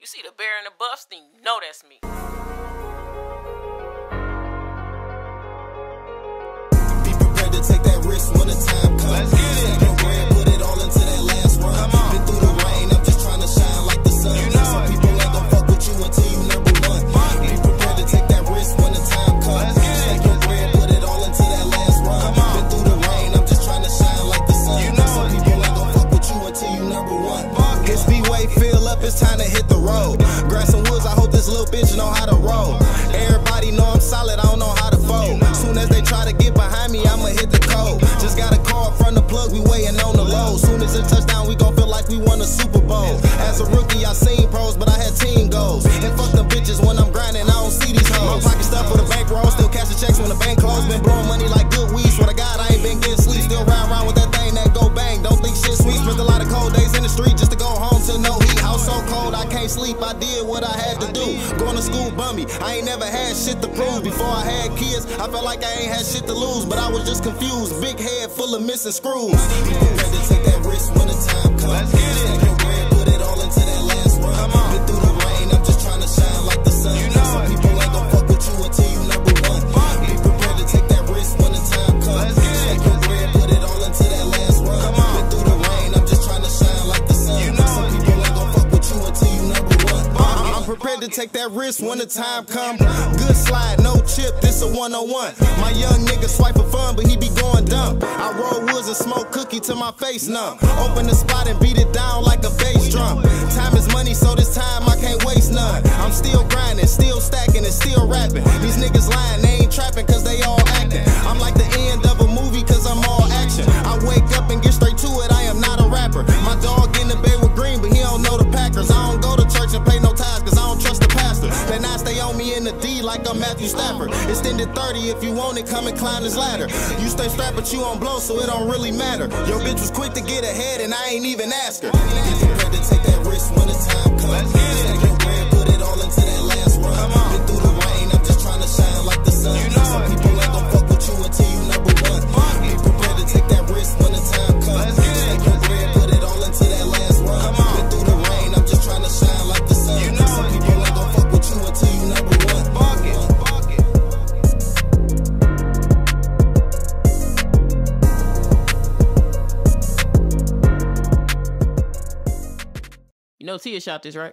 You see the bear in the buffs, then you know that's me. Be prepared to take that risk when the time comes. Let's get it. It's time to hit the road. Grab some woods, I hope this little bitch know how to roll. Everybody know I'm solid, I don't know how to fold. Soon as they try to get behind me, I'ma hit the code. Just got a call from the plug, we waiting on the low. Soon as it touchdown, we gon' feel like we won a Super Bowl. As a rookie, I seen pros, but I had team goals. And fuck them bitches when I'm grinding, I don't see these hoes. My pocket stuff for the bankroll, still cashing checks when the bank closed. Been blowing money like good weed, swear to God, I ain't been getting sleep. Still ride around with that thing that go bang. Don't think shit sweet. Spent a lot of cold days in the street just to go home to no House so cold, I can't sleep. I did what I had to do. Going to school bummy, I ain't never had shit to prove. Before I had kids, I felt like I ain't had shit to lose, but I was just confused. Big head full of missing screws. Prepared to take that risk when the time comes. To take that risk when the time come. Good slide, no chip, this a one on one. My young nigga swipe for fun, but he be going dumb. I roll woods and smoke cookie till my face numb. Open the spot and beat it down like a bass drum. Time is money, so this time I can't waste none. I'm still grinding, still stacking, and still like I'm Matthew Stafford. Extended 30 if you want it, come and climb this ladder. You stay strapped, but you on blow, so it don't really matter. Your bitch was quick to get ahead, and I ain't even ask her. Get prepared to take that risk when the Know Tia shot this, right?